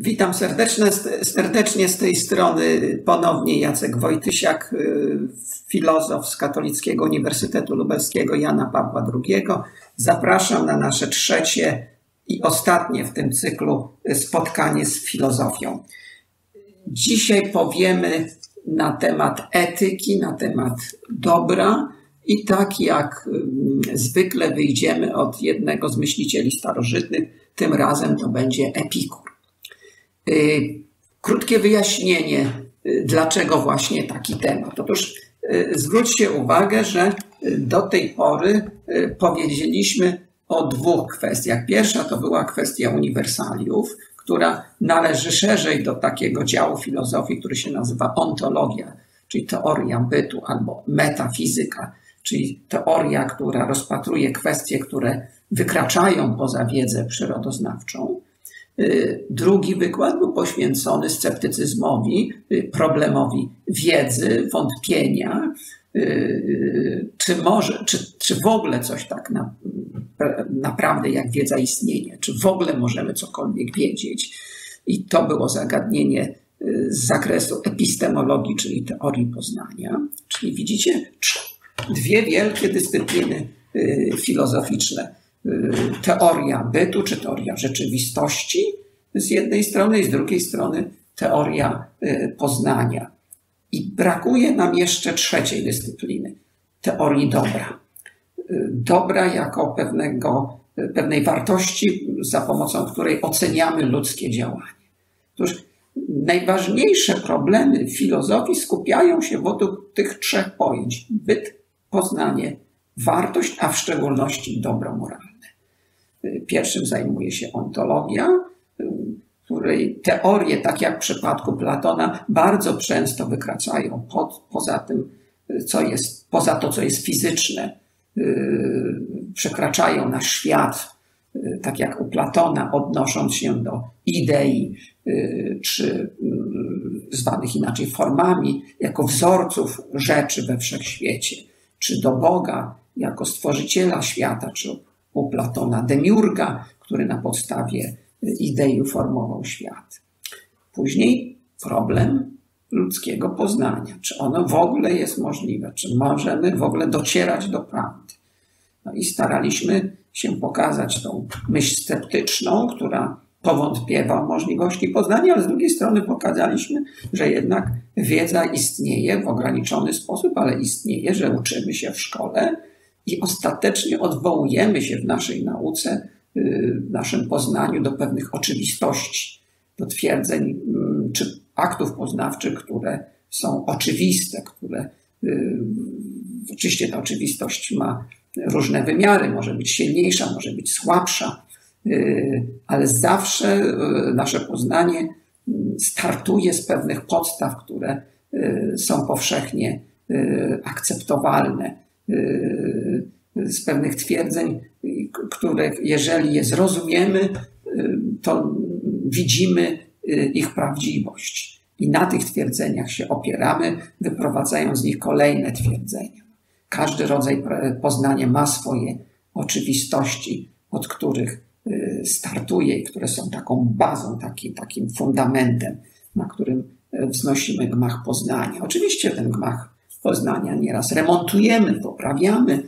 Witam serdecznie, z tej strony ponownie Jacek Wojtysiak, y, filozof z Katolickiego Uniwersytetu Lubelskiego Jana Pawła II. Zapraszam na nasze trzecie i ostatnie w tym cyklu spotkanie z filozofią. Dzisiaj powiemy na temat etyki, na temat dobra i tak jak y, zwykle wyjdziemy od jednego z myślicieli starożytnych, tym razem to będzie Epikur. Y, krótkie wyjaśnienie, y, dlaczego właśnie taki temat. Otóż y, zwróćcie uwagę, że do tej pory powiedzieliśmy o dwóch kwestiach. Pierwsza to była kwestia uniwersaliów, która należy szerzej do takiego działu filozofii, który się nazywa ontologia, czyli teoria bytu albo metafizyka, czyli teoria, która rozpatruje kwestie, które wykraczają poza wiedzę przyrodoznawczą. Y, drugi wykład był poświęcony sceptycyzmowi, y, problemowi wiedzy, wątpienia, y, czy może, czy, czy w ogóle coś tak na, naprawdę jak wiedza istnieje, czy w ogóle możemy cokolwiek wiedzieć. I to było zagadnienie z zakresu epistemologii, czyli teorii poznania. Czyli widzicie, dwie wielkie dyscypliny filozoficzne teoria bytu, czy teoria rzeczywistości z jednej strony i z drugiej strony teoria y, poznania. I brakuje nam jeszcze trzeciej dyscypliny teorii dobra. Y, dobra jako pewnego, pewnej wartości, za pomocą której oceniamy ludzkie działanie. Otóż najważniejsze problemy filozofii skupiają się wokół tych trzech pojęć: byt, poznanie, wartość, a w szczególności dobro moralne. Pierwszym zajmuje się ontologia, której teorie, tak jak w przypadku Platona, bardzo często wykraczają pod, poza tym, co jest, poza to, co jest fizyczne, przekraczają nasz świat, tak jak u Platona, odnosząc się do idei, czy zwanych inaczej formami, jako wzorców rzeczy we wszechświecie, czy do Boga, jako stworzyciela świata, czy u Platona Demiurga, który na podstawie idei formował świat. Później problem ludzkiego poznania. Czy ono w ogóle jest możliwe? Czy możemy w ogóle docierać do prawdy? No i staraliśmy się pokazać tą myśl sceptyczną, która powątpiewa w możliwości poznania, ale z drugiej strony pokazaliśmy, że jednak wiedza istnieje w ograniczony sposób, ale istnieje, że uczymy się w szkole, i ostatecznie odwołujemy się w naszej nauce, y, w naszym poznaniu do pewnych oczywistości, do twierdzeń mm, czy aktów poznawczych, które są oczywiste, które y, oczywiście ta oczywistość ma różne wymiary, może być silniejsza, może być słabsza, y, ale zawsze nasze poznanie mm, startuje z pewnych podstaw, które są powszechnie akceptowalne z pewnych twierdzeń, które jeżeli je zrozumiemy, to widzimy ich prawdziwość. I na tych twierdzeniach się opieramy, wyprowadzając z nich kolejne twierdzenia. Każdy rodzaj poznania ma swoje oczywistości, od których y, startuje i które są taką bazą, taki, takim fundamentem, na którym wznosimy gmach poznania. Oczywiście ten gmach Poznania nieraz remontujemy, poprawiamy, y,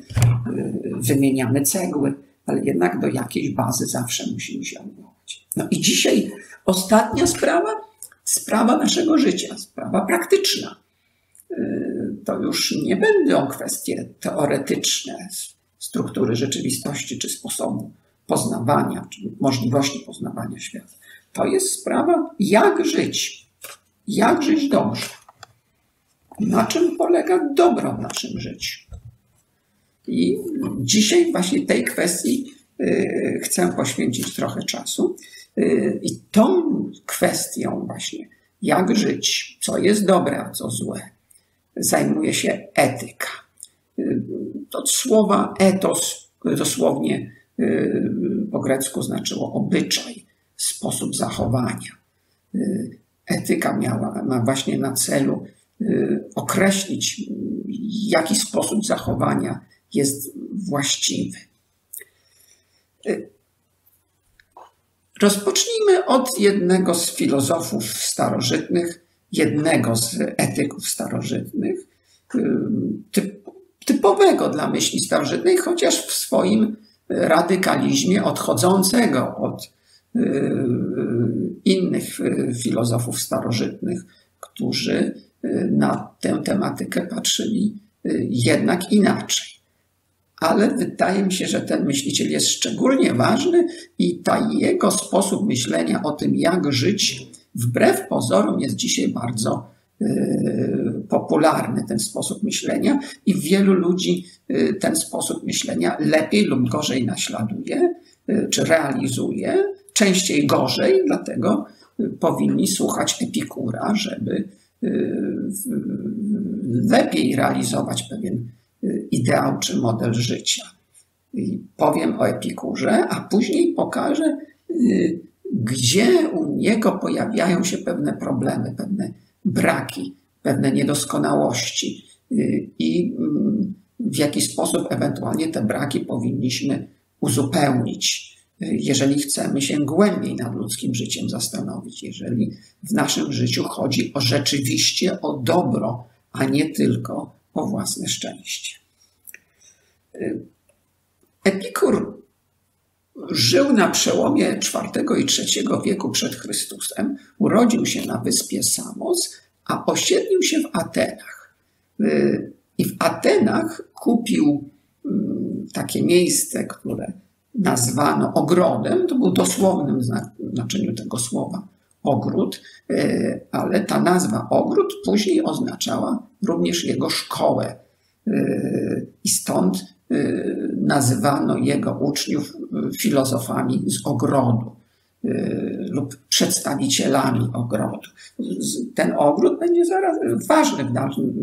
wymieniamy cegły, ale jednak do jakiejś bazy zawsze musimy się odwołać. No i dzisiaj ostatnia sprawa, sprawa naszego życia, sprawa praktyczna. Y, to już nie będą kwestie teoretyczne struktury rzeczywistości czy sposobu poznawania, czy możliwości poznawania świata. To jest sprawa, jak żyć, jak żyć dobrze na czym polega dobro w naszym życiu. I dzisiaj właśnie tej kwestii y, chcę poświęcić trochę czasu. Y, I tą kwestią właśnie, jak żyć, co jest dobre, a co złe, zajmuje się etyka. Y, to słowa etos dosłownie po grecku znaczyło obyczaj, sposób zachowania. Etyka miała, ma właśnie na celu określić, jaki sposób zachowania jest właściwy. Y, Rozpocznijmy od jednego z filozofów starożytnych, jednego z etyków starożytnych, typowego dla myśli starożytnej, chociaż w swoim radykalizmie odchodzącego od y, innych y, filozofów starożytnych, którzy y, na tę tematykę patrzyli jednak inaczej. Ale wydaje mi się, że ten myśliciel jest szczególnie ważny i ta jego sposób myślenia o tym, jak żyć, wbrew pozorom, jest dzisiaj bardzo popularny ten sposób myślenia i wielu ludzi y, ten sposób myślenia lepiej lub gorzej naśladuje y, czy realizuje, częściej gorzej, dlatego y, powinni słuchać Epikura, żeby lepiej realizować pewien ideał czy model życia. I powiem o Epikurze, a później pokażę, gdzie u niego pojawiają się pewne problemy, pewne braki, pewne niedoskonałości y, i mm, w jaki sposób ewentualnie te braki powinniśmy uzupełnić, y, jeżeli chcemy się głębiej nad ludzkim życiem zastanowić, jeżeli w naszym życiu chodzi o rzeczywiście o dobro, a nie tylko o własne szczęście. Y, Epikur żył na przełomie IV i III wieku przed Chrystusem, urodził się na wyspie Samos, a osiedlił się w Atenach. Y, I w Atenach kupił mm, takie miejsce, które nazwano ogrodem, to był dosłownym znaczeniu tego słowa ogród, y, ale ta nazwa ogród później oznaczała również jego szkołę. Y, I stąd nazywano jego uczniów filozofami z ogrodu. Lub przedstawicielami ogrodu. Ten ogród będzie zaraz ważny w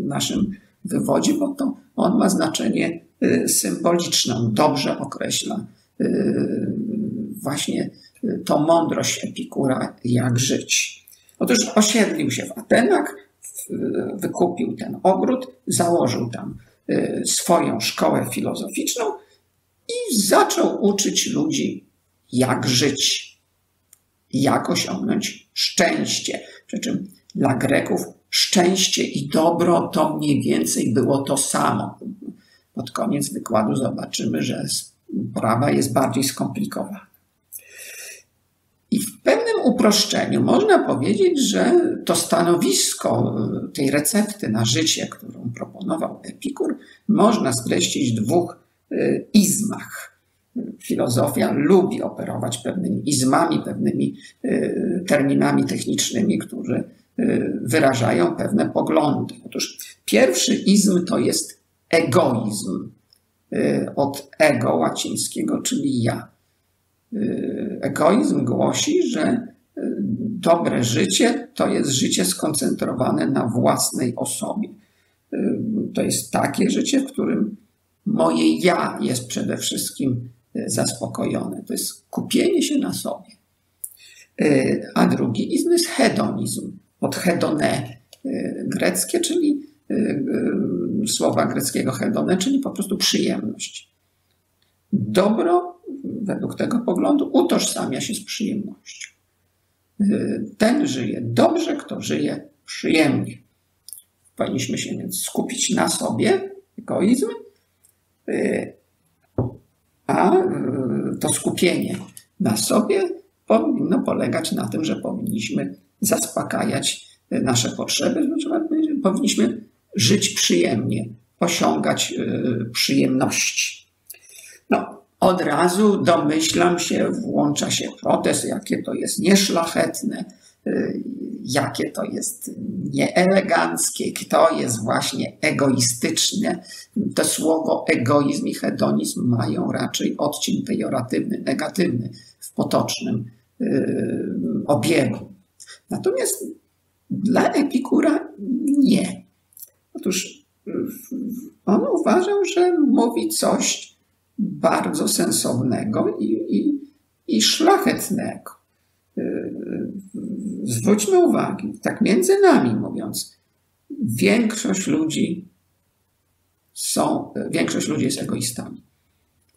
naszym wywodzie, bo to on ma znaczenie symboliczne, dobrze określa właśnie tą mądrość Epikura, jak żyć. Otóż osiedlił się w Atenach, wykupił ten ogród, założył tam swoją szkołę filozoficzną i zaczął uczyć ludzi, jak żyć jak osiągnąć szczęście. Przy czym dla Greków szczęście i dobro to mniej więcej było to samo. Pod koniec wykładu zobaczymy, że sprawa jest bardziej skomplikowana. I w pewnym uproszczeniu można powiedzieć, że to stanowisko tej recepty na życie, którą proponował Epikur, można skreślić w dwóch y, izmach filozofia lubi operować pewnymi izmami, pewnymi y, terminami technicznymi, które y, wyrażają pewne poglądy. Otóż pierwszy izm to jest egoizm, y, od ego łacińskiego, czyli ja. Egoizm głosi, że dobre życie to jest życie skoncentrowane na własnej osobie. To jest takie życie, w którym moje ja jest przede wszystkim zaspokojone. To jest kupienie się na sobie. A drugi izm jest hedonizm, od hedone greckie, czyli słowa greckiego hedone, czyli po prostu przyjemność. Dobro, według tego poglądu, utożsamia się z przyjemnością. Ten żyje dobrze, kto żyje przyjemnie. Powinniśmy się więc skupić na sobie, egoizm, a to skupienie na sobie powinno polegać na tym, że powinniśmy zaspokajać nasze potrzeby, powinniśmy żyć przyjemnie, osiągać e, przyjemności. No, od razu domyślam się, włącza się protest, jakie to jest nieszlachetne, jakie to jest nieeleganckie, kto jest właśnie egoistyczny. To słowo egoizm i hedonizm mają raczej odcień pejoratywny, negatywny w potocznym yy, obiegu. Natomiast dla Epikura nie. Otóż yy, on uważał, że mówi coś bardzo sensownego i, i, i szlachetnego. Yy, zwróćmy uwagę, tak między nami mówiąc, większość ludzi są, większość ludzi jest egoistami.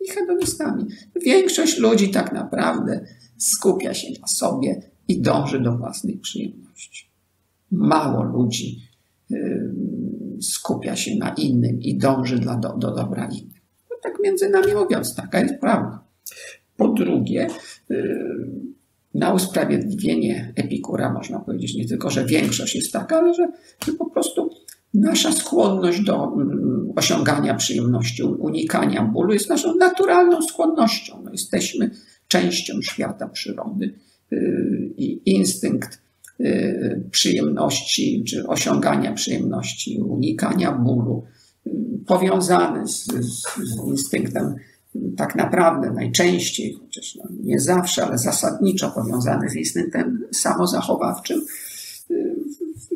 i hedonistami. Większość ludzi tak naprawdę skupia się na sobie i dąży do własnej przyjemności. Mało ludzi skupia się na innym i dąży dla, do, do dobra innych. No tak między nami mówiąc, taka jest prawda. Po drugie, na usprawiedliwienie Epikura można powiedzieć nie tylko, że większość jest taka, ale że, że po prostu nasza skłonność do mm, osiągania przyjemności, unikania bólu jest naszą naturalną skłonnością. No, jesteśmy częścią świata przyrody y, i instynkt y, przyjemności czy osiągania przyjemności, unikania bólu, y, powiązany z, z, z instynktem tak naprawdę najczęściej, chociaż no nie zawsze, ale zasadniczo powiązany z instynktem samozachowawczym,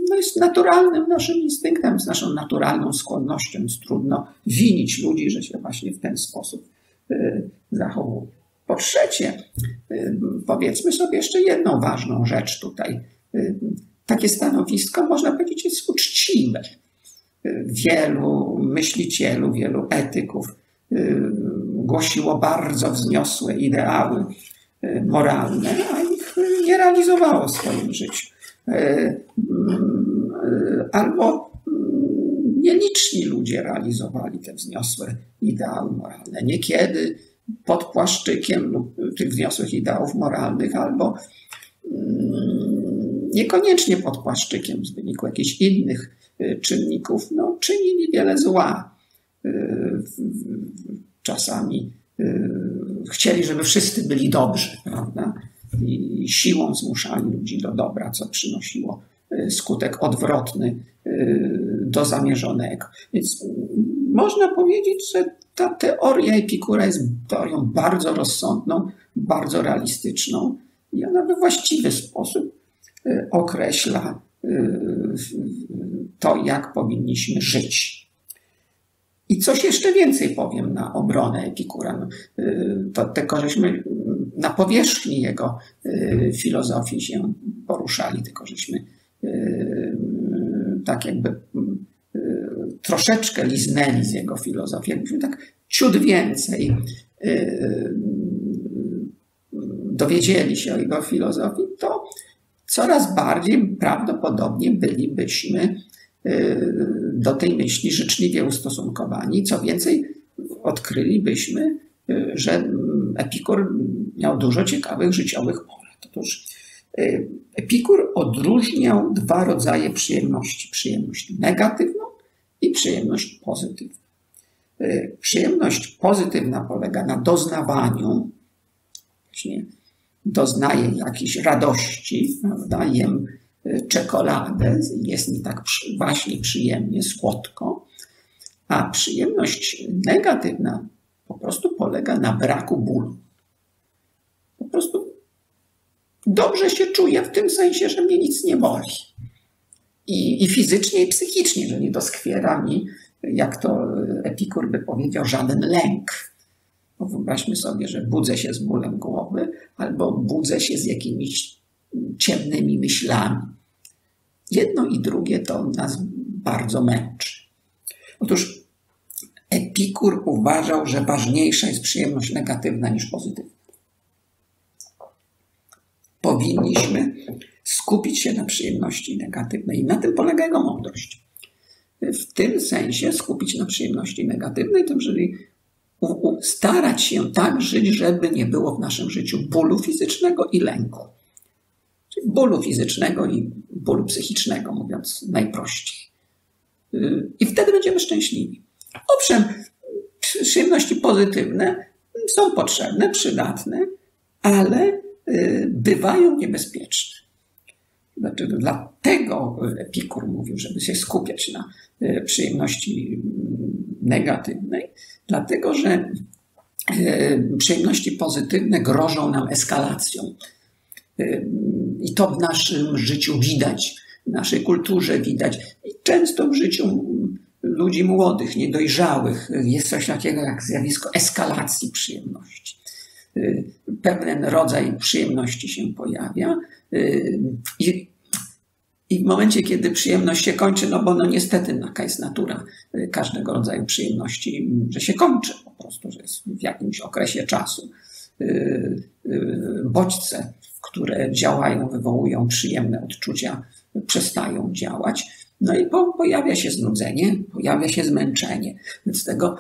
no jest naturalnym naszym instynktem, z naszą naturalną skłonnością. Jest trudno winić ludzi, że się właśnie w ten sposób y, zachowują. Po trzecie, y, powiedzmy sobie jeszcze jedną ważną rzecz tutaj. Y, takie stanowisko, można powiedzieć, jest uczciwe. Wielu myślicieli, wielu etyków głosiło bardzo wzniosłe ideały moralne, a ich nie realizowało w swoim życiu. Albo mm, nieliczni ludzie realizowali te wzniosłe ideały moralne. Niekiedy pod płaszczykiem tych wzniosłych ideałów moralnych, albo mm, niekoniecznie pod płaszczykiem w wyniku jakichś innych e, czynników, no, czynili wiele zła. E, czasami chcieli, żeby wszyscy byli dobrzy, prawda? i siłą zmuszali ludzi do dobra, co przynosiło skutek odwrotny do zamierzonego. Więc można powiedzieć, że ta teoria Epikura jest teorią bardzo rozsądną, bardzo realistyczną i ona we właściwy sposób określa to, jak powinniśmy żyć. I coś jeszcze więcej powiem na obronę Epikura. No, to tylko żeśmy na powierzchni jego y, filozofii się poruszali, tylko żeśmy y, tak jakby y, troszeczkę liznęli z jego filozofii, jakbyśmy tak ciut więcej dowiedzieli się o jego filozofii, to coraz bardziej prawdopodobnie bylibyśmy do tej myśli życzliwie ustosunkowani. Co więcej, odkrylibyśmy, że Epikur miał dużo ciekawych życiowych porad. Otóż y, Epikur odróżniał dwa rodzaje przyjemności: przyjemność negatywną i przyjemność pozytywną. Y, przyjemność pozytywna polega na doznawaniu, właśnie doznaję jakiejś radości, prawda? jem y, czekoladę, jest mi tak właśnie przyjemnie, słodko, a przyjemność negatywna po prostu polega na braku bólu. Po prostu dobrze się czuję w tym sensie, że mnie nic nie boli. I, i fizycznie, i psychicznie, że nie doskwiera mi, jak to Epikur by powiedział, żaden lęk. Bo wyobraźmy sobie, że budzę się z bólem głowy albo budzę się z jakimiś ciemnymi myślami. Jedno i drugie to nas bardzo męczy. Otóż Epikur uważał, że ważniejsza jest przyjemność negatywna niż pozytywna. Powinniśmy skupić się na przyjemności negatywnej. I na tym polega jego mądrość. W tym sensie skupić na przyjemności negatywnej, tym, czyli starać się tak żyć, żeby nie było w naszym życiu bólu fizycznego i lęku. Czyli bólu fizycznego i bólu psychicznego, mówiąc najprościej. I wtedy będziemy szczęśliwi. Owszem, przyjemności pozytywne są potrzebne, przydatne, ale y, bywają niebezpieczne. Dlaczego? Dlatego Epikur mówił, żeby się skupiać na y, przyjemności negatywnej, dlatego że y, przyjemności pozytywne grożą nam eskalacją. I to w naszym życiu widać, w naszej kulturze widać. I często w życiu ludzi młodych, niedojrzałych jest coś takiego jak zjawisko eskalacji przyjemności. Pewien rodzaj przyjemności się pojawia i, I w momencie, kiedy przyjemność się kończy, no bo no niestety taka jest natura y, każdego rodzaju przyjemności, że się kończy po prostu, że jest w jakimś okresie czasu. Y, bodźce, które działają, wywołują przyjemne odczucia, przestają działać. No i po, pojawia się znudzenie, pojawia się zmęczenie. Więc tego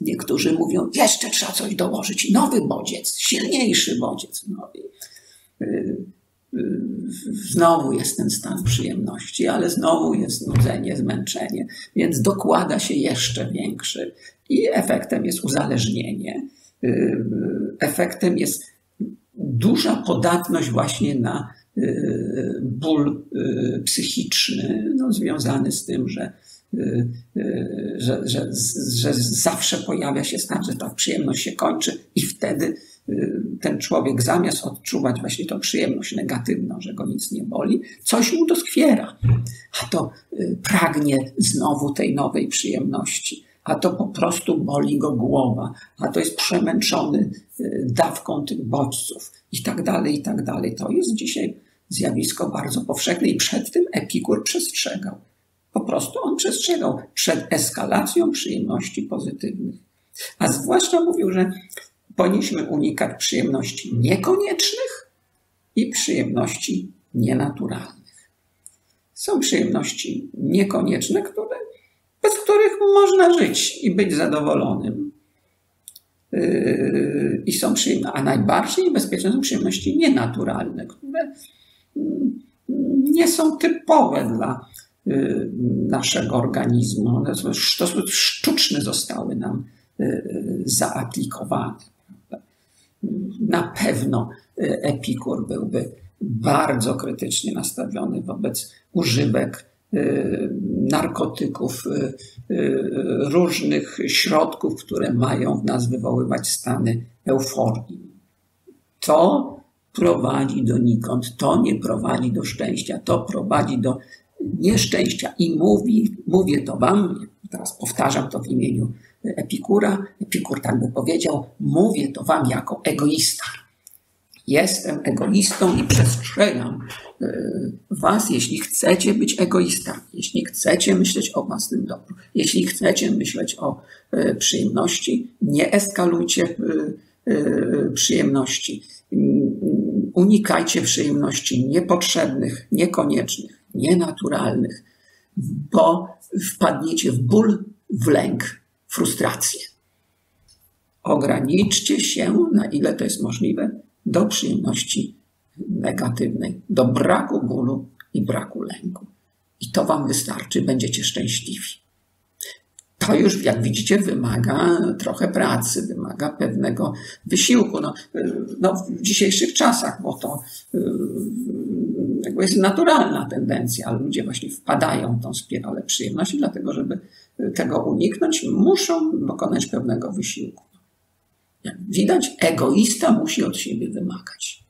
niektórzy mówią, jeszcze trzeba coś dołożyć, nowy bodziec, silniejszy bodziec. No i, znowu jest ten stan przyjemności, ale znowu jest nudzenie, zmęczenie, więc dokłada się jeszcze większy i efektem jest uzależnienie. Y, efektem jest duża podatność właśnie na y, ból y, psychiczny, no, związany z tym, że, że, że, że zawsze pojawia się stan, że ta przyjemność się kończy i wtedy ten człowiek zamiast odczuwać właśnie tą przyjemność negatywną, że go nic nie boli, coś mu doskwiera. A to y, pragnie znowu tej nowej przyjemności. A to po prostu boli go głowa, a to jest przemęczony y, dawką tych bodźców i tak dalej, i tak dalej. To jest dzisiaj zjawisko bardzo powszechne i przed tym Epikur przestrzegał. Po prostu on przestrzegał przed eskalacją przyjemności pozytywnych. A zwłaszcza mówił, że powinniśmy unikać przyjemności niekoniecznych i przyjemności nienaturalnych. Są przyjemności niekonieczne, które, bez których można żyć i być zadowolonym. Yy, I są przyjemne, a najbardziej niebezpieczne są przyjemności nienaturalne, które mm, nie są typowe dla yy, naszego organizmu. One w sposób sztuczny zostały nam yy, zaaplikowane na pewno e, Epikur byłby bardzo krytycznie nastawiony wobec używek e, narkotyków, e, różnych środków, które mają w nas wywoływać stany euforii. To prowadzi donikąd, to nie prowadzi do szczęścia, to prowadzi do nieszczęścia. I mówi, mówię to Wam, teraz powtarzam to w imieniu Epikura. Epikur tak by powiedział, mówię to wam jako egoista. Jestem egoistą i przestrzegam e, was, jeśli chcecie być egoistami, jeśli chcecie myśleć o własnym dobru, jeśli chcecie myśleć o e, przyjemności, nie eskalujcie e, przyjemności. Unikajcie przyjemności niepotrzebnych, niekoniecznych, nienaturalnych, bo wpadniecie w ból, w lęk, frustrację. Ograniczcie się, na ile to jest możliwe, do przyjemności negatywnej, do braku bólu i braku lęku. I to Wam wystarczy, będziecie szczęśliwi. To już, jak widzicie, wymaga trochę pracy, wymaga pewnego wysiłku. No, no w dzisiejszych czasach, bo to jakby jest naturalna tendencja, ludzie właśnie wpadają w tą spiralę przyjemności, dlatego żeby tego uniknąć, muszą dokonać pewnego wysiłku. Jak widać, egoista musi od siebie wymagać.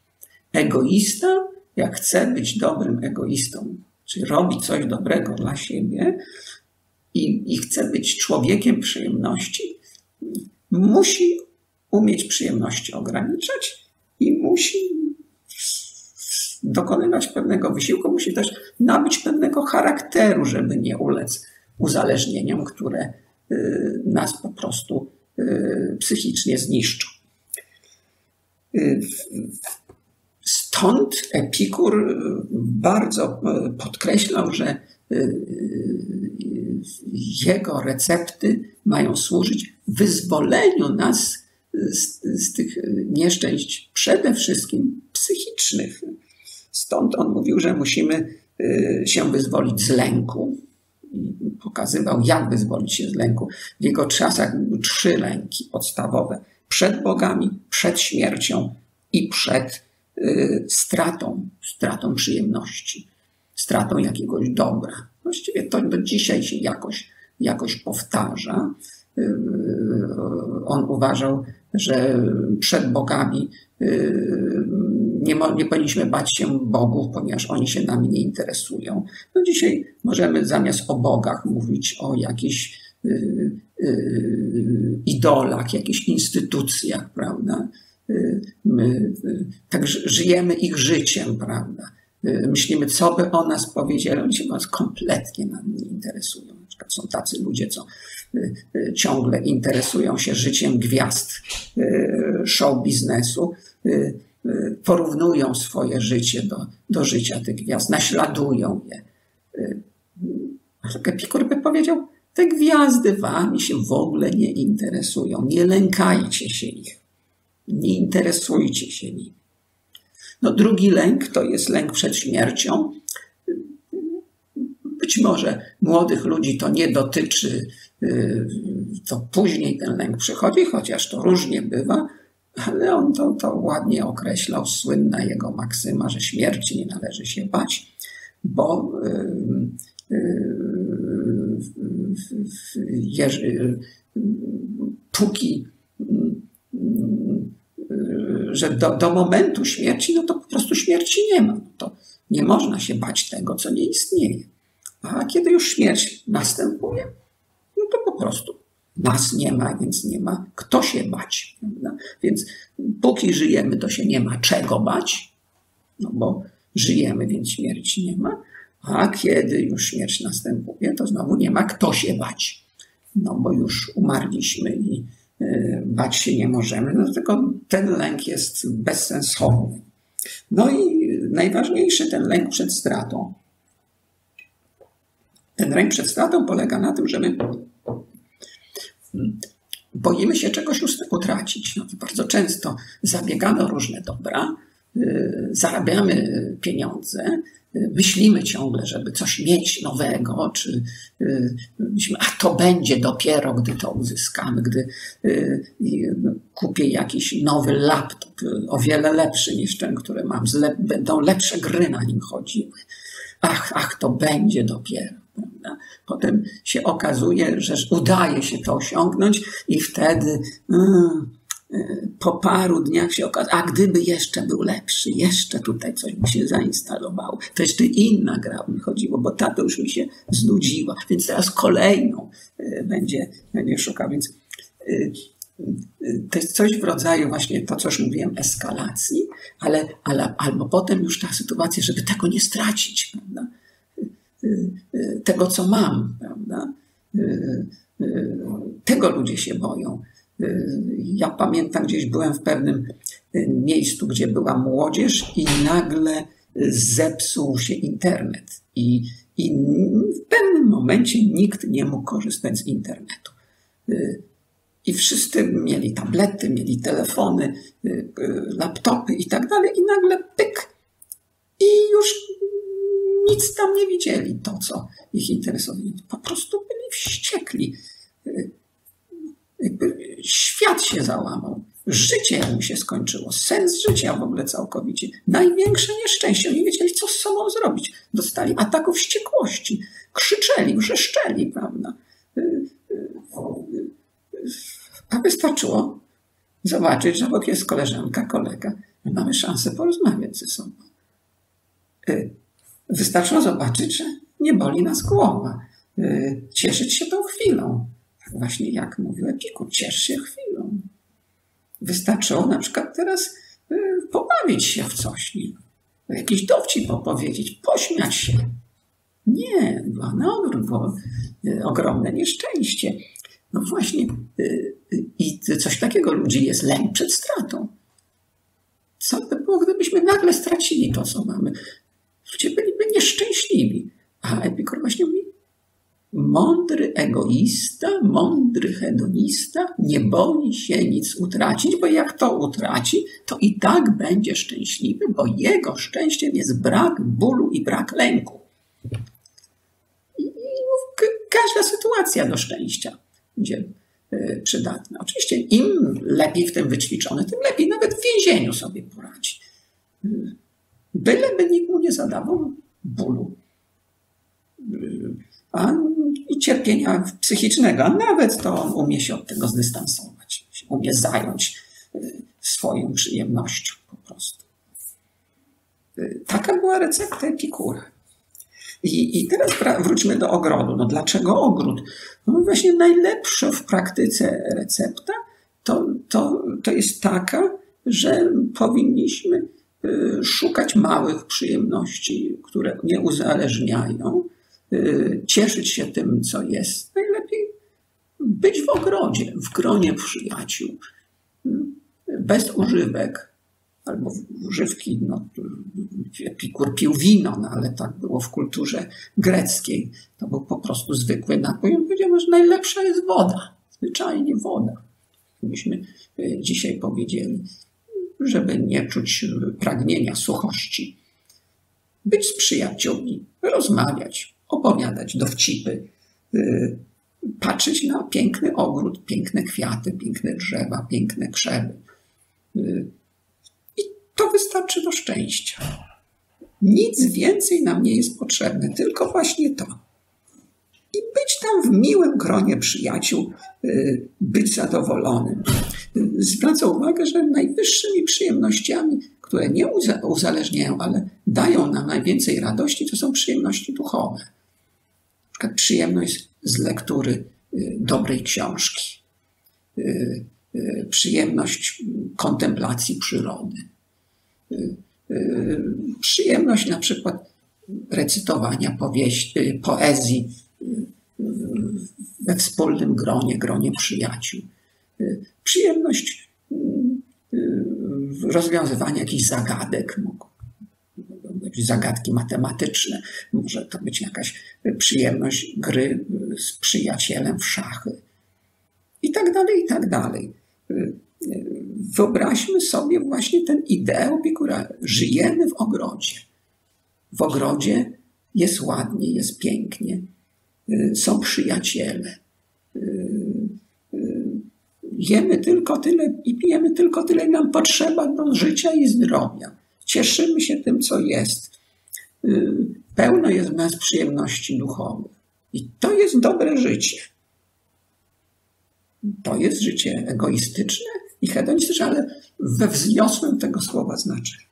Egoista, jak chce być dobrym egoistą, czy robi coś dobrego dla siebie i, i chce być człowiekiem przyjemności, musi umieć przyjemności ograniczać i musi dokonywać pewnego wysiłku, musi też nabyć pewnego charakteru, żeby nie ulec uzależnieniom, które y, nas po prostu y, psychicznie zniszczą. Y, stąd Epikur bardzo podkreślał, że jego recepty mają służyć wyzwoleniu nas z, z, tych nieszczęść, przede wszystkim psychicznych. Stąd on mówił, że musimy się wyzwolić z lęku, pokazywał, jak wyzwolić się z lęku. W jego czasach były trzy lęki podstawowe: przed bogami, przed śmiercią i przed y, stratą, stratą przyjemności, stratą jakiegoś dobra. Właściwie to do dzisiaj się jakoś, jakoś powtarza. Y, on uważał, że przed bogami y, nie, nie powinniśmy bać się bogów, ponieważ oni się nami nie interesują. No dzisiaj możemy zamiast o bogach mówić o jakichś y, y, idolach, jakichś instytucjach, prawda? Y, my tak żyjemy ich życiem, prawda? myślimy, co by o nas powiedzieli, oni się nas kompletnie nam nie interesują. Na przykład są tacy ludzie, co ciągle interesują się życiem gwiazd show biznesu, porównują swoje życie do, do życia tych gwiazd, naśladują je. Epikur by powiedział, te gwiazdy wami się w ogóle nie interesują, nie lękajcie się ich, nie interesujcie się nimi. No drugi lęk to jest lęk przed śmiercią. Być może młodych ludzi to nie dotyczy, to później ten lęk przychodzi, chociaż to różnie bywa, ale on to, to ładnie określał, słynna jego maksyma, że śmierci nie należy się bać, bo póki że do, do momentu śmierci, no to po prostu śmierci nie ma. No to nie można się bać tego, co nie istnieje. A kiedy już śmierć następuje, no to po prostu nas nie ma, więc nie ma kto się bać. Prawda? Więc póki żyjemy, to się nie ma czego bać, no bo żyjemy, więc śmierci nie ma. A kiedy już śmierć następuje, to znowu nie ma kto się bać. No bo już umarliśmy i y, bać się nie możemy, no ten lęk jest bezsensowny. No i najważniejszy ten lęk przed stratą. Ten lęk przed stratą polega na tym, że my boimy się czegoś utracić. No bardzo często zabiegamy o różne dobra, y, zarabiamy pieniądze, y, myślimy ciągle, żeby coś mieć nowego, czy y, myślimy, a to będzie dopiero, gdy to uzyskamy, gdy kupię jakiś nowy laptop, o wiele lepszy niż ten, który mam, będą lepsze gry na nim chodziły. Ach, ach, to będzie dopiero. Prawda? Potem się okazuje, że udaje się to osiągnąć i wtedy mm, y, po paru dniach się okazuje, a gdyby jeszcze był lepszy, jeszcze tutaj coś by się zainstalowało, to jeszcze inna gra mi chodziło, bo ta to już mi się znudziła, więc teraz kolejną y, będzie, będzie szukał. Więc y, to jest coś w rodzaju właśnie to, co już mówiłem, eskalacji, ale, ale albo potem już ta sytuacja, żeby tego nie stracić, prawda? Tego, co mam, prawda? Tego ludzie się boją. Ja pamiętam, gdzieś byłem w pewnym miejscu, gdzie była młodzież, i nagle zepsuł się internet. I, I w pewnym momencie nikt nie mógł korzystać z internetu. I wszyscy mieli tablety, mieli telefony, laptopy i tak dalej, i nagle pyk. I już nic tam nie widzieli, to co ich interesowało. Po prostu byli wściekli. Jakby świat się załamał. Życie mu się skończyło. Sens życia w ogóle całkowicie. Największe nieszczęście. Oni wiedzieli, co z sobą zrobić. Dostali ataków wściekłości. Krzyczeli, wrzeszczeli, prawda? A wystarczyło zobaczyć, że obok jest koleżanka, kolega. Mamy szansę porozmawiać ze sobą. Wystarczyło zobaczyć, że nie boli nas głowa. Y, cieszyć się tą chwilą. Tak właśnie jak mówił Epikur, ciesz się chwilą. Wystarczyło na przykład teraz y, pobawić się w coś, jakiś dowcip opowiedzieć, pośmiać się. Nie, była na odwrót, było y, ogromne nieszczęście. No właśnie, i coś takiego ludzi jest lęk przed stratą. Co by było, gdybyśmy nagle stracili to, co mamy? Ludzie byliby nieszczęśliwi. A Epikur właśnie mówi, mądry egoista, mądry hedonista nie boi się nic utracić, bo jak to utraci, to i tak będzie szczęśliwy, bo jego szczęściem jest brak bólu i brak lęku. I każda sytuacja do szczęścia będzie e, przydatna. Oczywiście im lepiej w tym wyćwiczony, tym lepiej nawet w więzieniu sobie poradzi. Byleby nikt mu nie zadawał bólu a, i cierpienia psychicznego, a nawet to on umie się od tego zdystansować, umie zająć y, swoją przyjemnością po prostu. Y, taka była recepta Epikura. I, I teraz wróćmy do ogrodu. No dlaczego ogród? No właśnie najlepsza w praktyce recepta to, to, to jest taka, że powinniśmy szukać małych przyjemności, które nie uzależniają, cieszyć się tym, co jest. Najlepiej być w ogrodzie, w gronie przyjaciół, bez używek, albo używki, no, Epikur pił wino, no, ale tak było w kulturze greckiej. To był po prostu zwykły napój. On powiedział, że najlepsza jest woda, zwyczajnie woda. Myśmy e, dzisiaj powiedzieli, żeby nie czuć pragnienia suchości. Być z przyjaciółmi, rozmawiać, opowiadać dowcipy, e, patrzeć na piękny ogród, piękne kwiaty, piękne drzewa, piękne krzewy. E, I to wystarczy do szczęścia. Nic więcej nam nie jest potrzebne, tylko właśnie to. I być tam w miłym gronie przyjaciół, być zadowolonym. Zwracam uwagę, że najwyższymi przyjemnościami, które nie uzależniają, ale dają nam najwięcej radości, to są przyjemności duchowe. Na przykład przyjemność z lektury y, dobrej książki, y, przyjemność kontemplacji przyrody Y, przyjemność na przykład recytowania powieści, y, poezji y, we wspólnym gronie, gronie przyjaciół. Przyjemność rozwiązywania jakichś zagadek, jakieś zagadki matematyczne, może to być jakaś przyjemność gry z przyjacielem w szachy i tak dalej, i tak dalej wyobraźmy sobie właśnie ten ideał Epikura. Żyjemy w ogrodzie. W ogrodzie jest ładnie, jest pięknie. Y, są przyjaciele. Y, y, jemy tylko tyle i pijemy tylko tyle, nam potrzeba do życia i zdrowia. Cieszymy się tym, co jest. Pełno jest w nas przyjemności duchowych. I to jest dobre życie. To jest życie egoistyczne, i hedonistyczne, ale we wzniosłym tego słowa znaczeniu.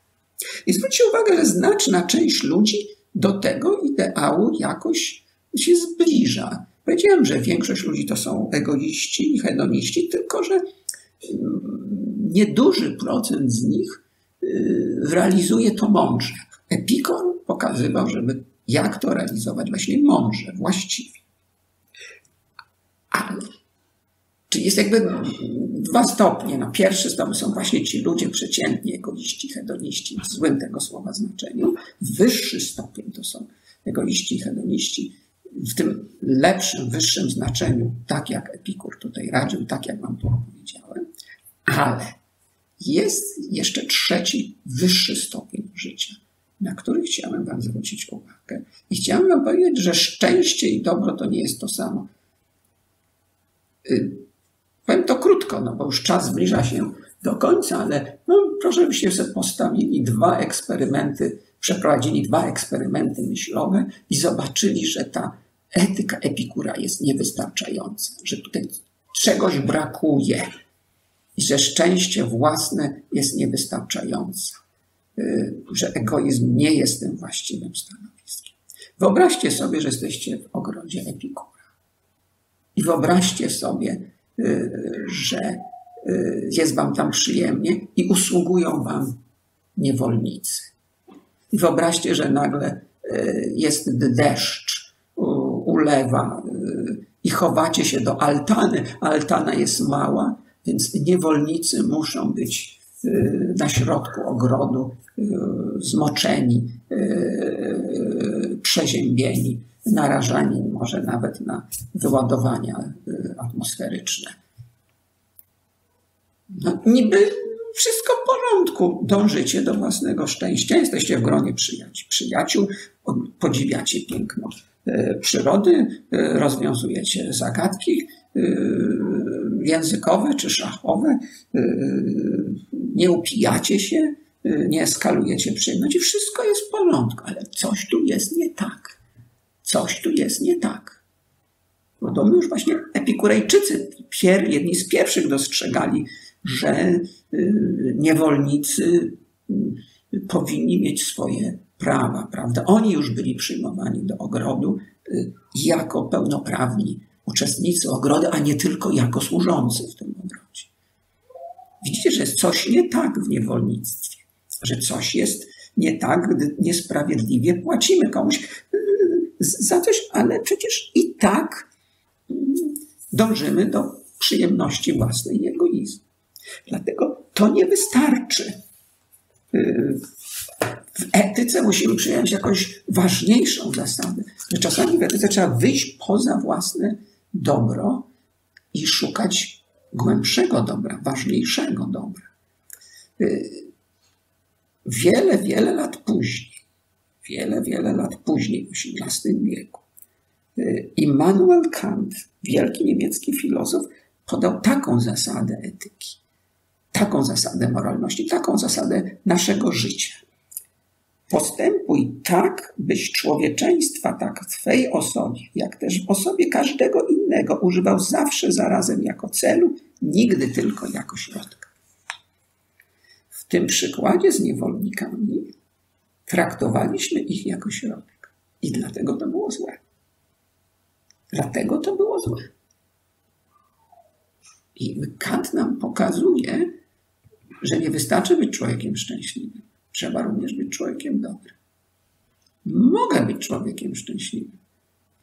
I zwróćcie uwagę, że znaczna część ludzi do tego ideału jakoś się zbliża. Powiedziałem, że większość ludzi to są egoiści i hedoniści, tylko że mm, nieduży procent z nich y, realizuje to mądrze. Epikor pokazywał, żeby jak to realizować właśnie mądrze, właściwie. Ale czy jest jakby dwa stopnie. No, pierwszy stopień są właśnie ci ludzie przeciętni, egoiści, hedoniści, w złym tego słowa znaczeniu. Wyższy stopień to są egoiści hedoniści w tym lepszym, wyższym znaczeniu, tak jak Epikur tutaj radził, tak jak wam tu opowiedziałem. Ale jest jeszcze trzeci, wyższy stopień życia, na który chciałem wam zwrócić uwagę. I chciałem wam powiedzieć, że szczęście i dobro to nie jest to samo y, Powiem to krótko, no bo już czas zbliża się do końca, ale no, proszę byście sobie postawili dwa eksperymenty, przeprowadzili dwa eksperymenty myślowe i zobaczyli, że ta etyka epikura jest niewystarczająca, że tutaj czegoś brakuje i że szczęście własne jest niewystarczające, y, że egoizm nie jest tym właściwym stanowiskiem. Wyobraźcie sobie, że jesteście w ogrodzie epikura i wyobraźcie sobie, Y, że y, jest wam tam przyjemnie i usługują wam niewolnicy. I wyobraźcie, że nagle jest deszcz, ulewa i chowacie się do altany. Altana jest mała, więc niewolnicy muszą być na środku ogrodu zmoczeni, przeziębieni narażani może nawet na wyładowania y, atmosferyczne. No, niby wszystko w porządku, dążycie do własnego szczęścia, jesteście w gronie przyjaciół, przyjaciół podziwiacie piękno y, przyrody, y, rozwiązujecie zagadki językowe czy szachowe, nie upijacie się, nie eskalujecie przyjemności, wszystko jest w porządku, ale coś tu jest nie tak coś tu jest nie tak. Podobno już właśnie epikurejczycy, jedni z pierwszych dostrzegali, że niewolnicy powinni mieć swoje prawa, prawda? Oni już byli przyjmowani do ogrodu y, jako pełnoprawni uczestnicy ogrodu, a nie tylko jako służący w tym ogrodzie. Widzicie, że jest coś nie tak w niewolnictwie. że coś jest nie tak, gdy niesprawiedliwie płacimy komuś za coś, ale przecież i tak dążymy do przyjemności własnej i egoizmu. Dlatego to nie wystarczy. W etyce musimy przyjąć jakąś ważniejszą zasadę, że czasami w etyce trzeba wyjść poza własne dobro i szukać głębszego dobra, ważniejszego dobra. Wiele, wiele lat później, wiele, wiele lat później, w XVIII wieku, Immanuel Kant, wielki niemiecki filozof, podał taką zasadę etyki, taką zasadę moralności, taką zasadę naszego życia. Postępuj tak, byś człowieczeństwa tak w Twej osobie, jak też w osobie każdego innego używał zawsze zarazem jako celu, nigdy tylko jako środka. W tym przykładzie z niewolnikami traktowaliśmy ich jako środek. I dlatego to było złe. Dlatego to było złe. I Kant nam pokazuje, że nie wystarczy być człowiekiem szczęśliwym. Trzeba również być człowiekiem dobrym. Mogę być człowiekiem szczęśliwym,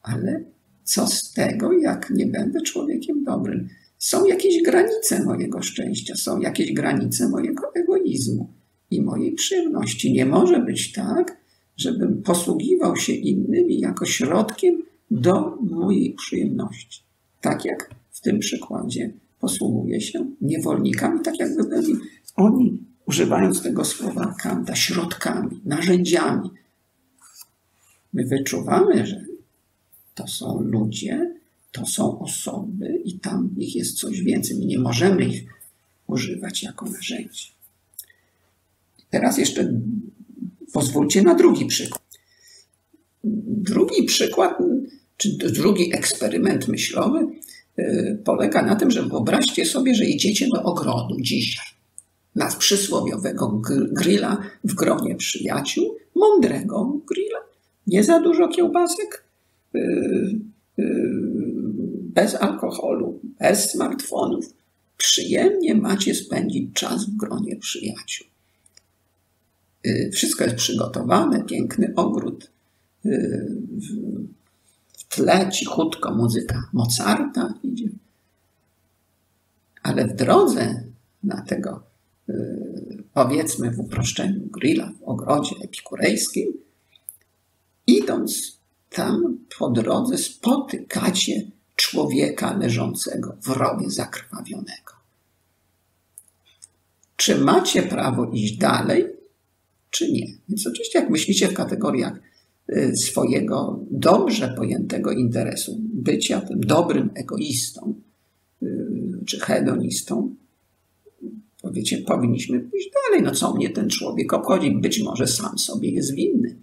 ale co z tego, jak nie będę człowiekiem dobrym? Są jakieś granice mojego szczęścia, są jakieś granice mojego egoizmu i mojej przyjemności. Nie może być tak, żebym posługiwał się innymi jako środkiem do mojej przyjemności. Tak jak w tym przykładzie posługuje się niewolnikami, tak jakby byli oni, używając tego słowa Kanta, środkami, narzędziami. My wyczuwamy, że to są ludzie, to są osoby i tam w nich jest coś więcej. My nie możemy ich używać jako narzędzi. Teraz jeszcze pozwólcie na drugi przykład. Drugi przykład, czy drugi eksperyment myślowy y, polega na tym, że wyobraźcie sobie, że idziecie do ogrodu dzisiaj na przysłowiowego grilla w gronie przyjaciół, mądrego grilla, nie za dużo kiełbasek, y, y, bez alkoholu, bez smartfonów. Przyjemnie macie spędzić czas w gronie przyjaciół. Y, wszystko jest przygotowane, piękny ogród. W tle cichutko muzyka Mozarta idzie. Ale w drodze na tego powiedzmy w uproszczeniu grilla w ogrodzie epikurejskim, idąc tam po drodze spotykacie człowieka leżącego w robie zakrwawionego. Czy macie prawo iść dalej, czy nie? Więc oczywiście, jak myślicie w kategoriach y, swojego dobrze pojętego interesu, bycia tym dobrym egoistą y, czy hedonistą, Powiecie, powinniśmy pójść dalej. No co mnie ten człowiek obchodzi? Być może sam sobie jest winny.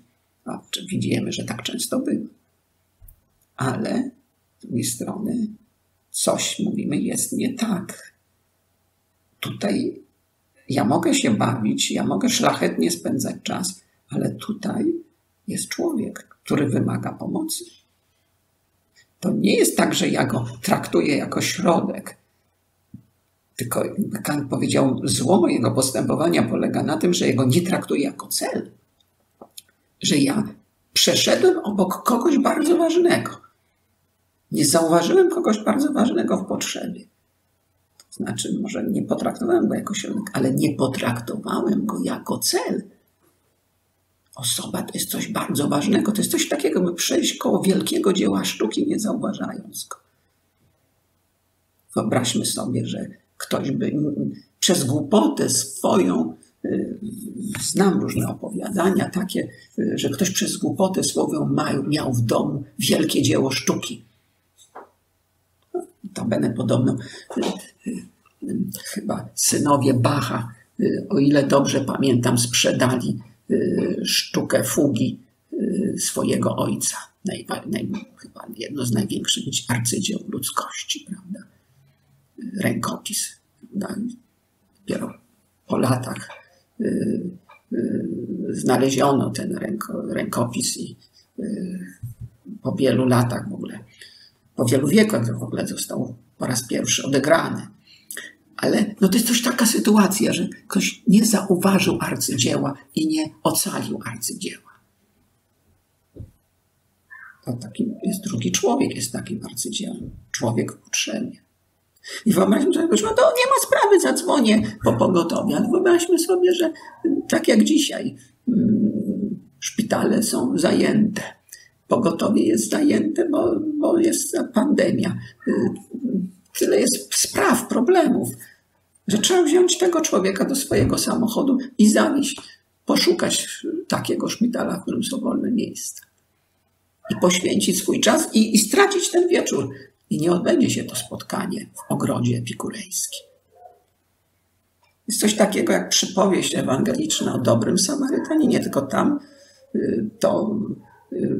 A widzimy, że tak często bywa. Ale z drugiej strony coś, mówimy, jest nie tak. Tutaj ja mogę się bawić, ja mogę szlachetnie spędzać czas, ale tutaj jest człowiek, który wymaga pomocy. To nie jest tak, że ja go traktuję jako środek, tylko Kant powiedział, zło mojego postępowania polega na tym, że jego nie traktuję jako cel. Że ja przeszedłem obok kogoś bardzo ważnego. Nie zauważyłem kogoś bardzo ważnego w potrzebie. To znaczy, może nie potraktowałem go jako środek, ale nie potraktowałem go jako cel. Osoba to jest coś bardzo ważnego. To jest coś takiego, by przejść koło wielkiego dzieła sztuki, nie zauważając go. Wyobraźmy sobie, że ktoś by przez głupotę swoją, y, znam różne opowiadania takie, y, że ktoś przez głupotę swoją miał w domu wielkie dzieło sztuki. Będę podobno y, chyba synowie Bacha, o ile dobrze pamiętam, sprzedali sztukę fugi swojego ojca. Naj, naj, chyba jedno z największych arcydzieł ludzkości, prawda? Rękopis. Dopiero po latach y, y, znaleziono ten rękopis i y, po wielu latach w ogóle, po wielu wiekach w ogóle został po raz pierwszy odegrany. Ale no to jest taka sytuacja, że ktoś nie zauważył arcydzieła i nie ocalił arcydzieła. To taki jest drugi człowiek, jest takim arcydziełem. Człowiek w potrzebie. I wyobraźmy sobie, no to nie ma sprawy, zadzwonię po pogotowie, ale wyobraźmy sobie, że tak jak dzisiaj, mm, szpitale są zajęte, pogotowie jest zajęte, bo, bo jest pandemia. Y, tyle jest spraw, problemów, że trzeba wziąć tego człowieka do swojego samochodu i zawieźć, poszukać takiego szpitala, w którym są wolne miejsca. I poświęcić swój czas i, i stracić ten wieczór. I nie odbędzie się to spotkanie w ogrodzie epikurejskim. Jest coś takiego jak przypowieść ewangeliczna o dobrym Samarytanie, nie tylko tam y, to y,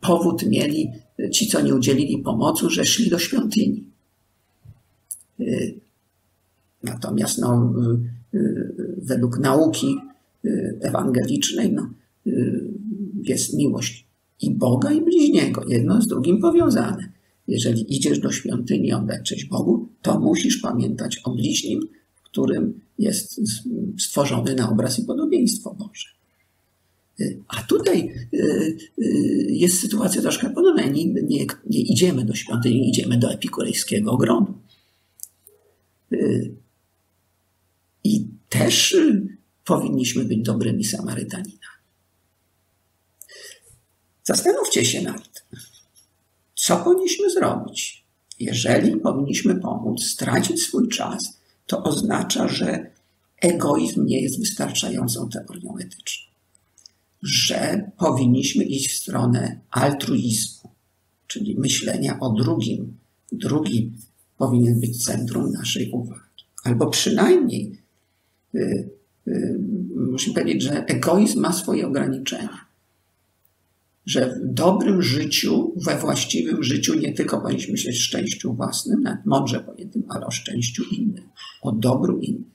powód mieli ci, co nie udzielili pomocy, że szli do świątyni. Y, natomiast no, według nauki ewangelicznej no, jest miłość i Boga, i bliźniego. Jedno z drugim powiązane. Jeżeli idziesz do świątyni oddać cześć Bogu, to musisz pamiętać o bliźnim, którym jest stworzony na obraz i podobieństwo Boże. A tutaj y, y, jest sytuacja troszkę podobna. Nie, nie, nie idziemy do świątyni, idziemy do epikurejskiego ogrodu. Y, I też powinniśmy być dobrymi Samarytaninami. Zastanówcie się nad tym, co powinniśmy zrobić. Jeżeli powinniśmy pomóc, stracić swój czas, to oznacza, że egoizm nie jest wystarczającą teorią etyczną. Że powinniśmy iść w stronę altruizmu, czyli myślenia o drugim. Drugi powinien być centrum naszej uwagi. Albo przynajmniej yy, yy, musimy powiedzieć, że egoizm ma swoje ograniczenia że w dobrym życiu, we właściwym życiu nie tylko powinniśmy o szczęściu własnym, nawet mądrze pojętym, ale o szczęściu innym, o dobru innych.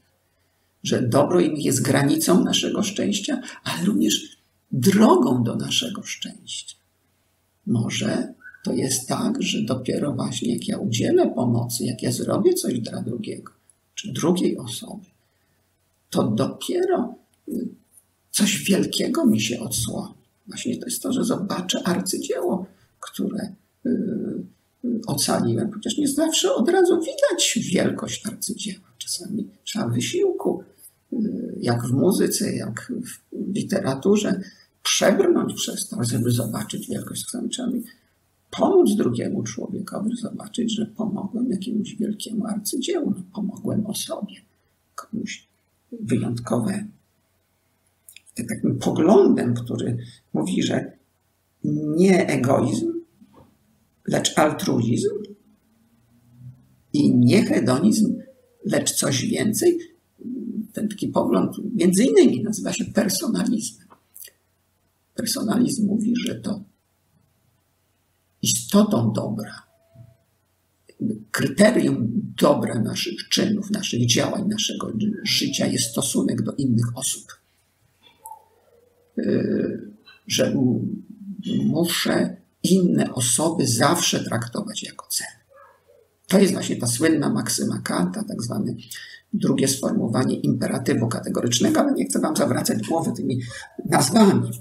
Że dobro innych jest granicą naszego szczęścia, ale również drogą do naszego szczęścia. Może to jest tak, że dopiero właśnie jak ja udzielę pomocy, jak ja zrobię coś dla drugiego, czy drugiej osoby, to dopiero coś wielkiego mi się odsłoni właśnie to jest to, że zobaczę arcydzieło, które y, y, ocaliłem. Chociaż nie zawsze od razu widać wielkość arcydzieła. Czasami trzeba wysiłku, y, jak w muzyce, jak w literaturze, przebrnąć przez to, żeby zobaczyć wielkość. Czasami pomóc drugiemu człowiekowi, zobaczyć, że pomogłem jakiemuś wielkiemu arcydziełu, pomogłem osobie, komuś wyjątkowemu takim poglądem, który mówi, że nie egoizm, lecz altruizm i nie hedonizm, lecz coś więcej. Ten taki pogląd między innymi nazywa się personalizmem. Personalizm mówi, że to istotą dobra, kryterium dobra naszych czynów, naszych działań, naszego życia jest stosunek do innych osób. Y, że muszę inne osoby zawsze traktować jako cel. To jest właśnie ta słynna maksyma Kanta, tak zwane drugie sformułowanie imperatywu kategorycznego, ale nie chcę wam zawracać głowy tymi nazwami.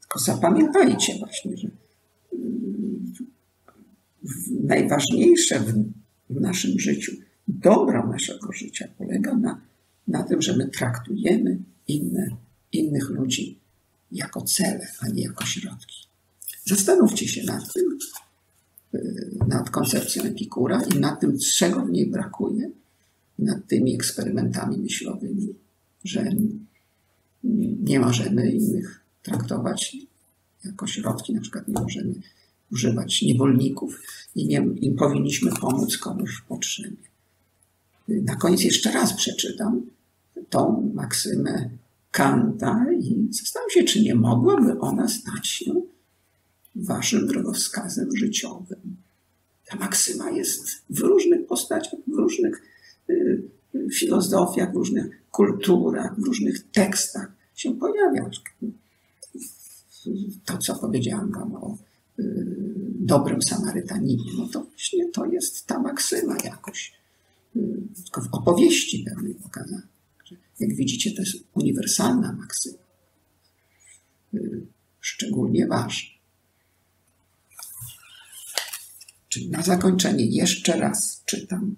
Tylko zapamiętajcie właśnie, że najważniejsze w, w naszym życiu, dobro naszego życia polega na, na tym, że my traktujemy inne innych ludzi jako cele, a nie jako środki. Zastanówcie się nad tym, y, nad koncepcją Epikura i nad tym, czego w niej brakuje, nad tymi eksperymentami myślowymi, że nie możemy innych traktować jako środki, na przykład nie możemy używać niewolników i nie, im powinniśmy pomóc komuś w potrzebie. Na koniec jeszcze raz przeczytam tą maksymę Kanta i zastanawiam się, czy nie mogłaby ona stać się waszym drogowskazem życiowym. Ta maksyma jest w różnych postaciach, w różnych y, filozofiach, w różnych kulturach, w różnych tekstach się pojawia. To, co powiedziałam wam o y, dobrym Samarytaninie, no to właśnie to jest ta maksyma jakoś. Y, tylko w opowieści pewnej pokazana. Jak widzicie, to jest uniwersalna maksyma. Y, szczególnie ważna. Czyli na zakończenie jeszcze raz czytam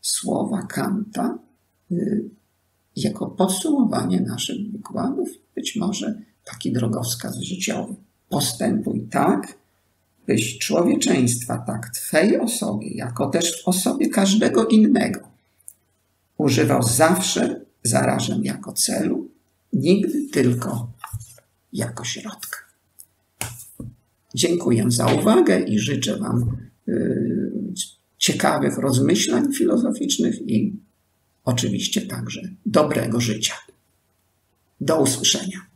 słowa Kanta y, jako podsumowanie naszych wykładów, być może taki drogowskaz życiowy. Postępuj tak, byś człowieczeństwa tak Twej osobie, jako też w osobie każdego innego, używał zawsze zarażem jako celu, nigdy tylko jako środka. Dziękuję za uwagę i życzę Wam y, ciekawych rozmyślań filozoficznych i oczywiście także dobrego życia. Do usłyszenia.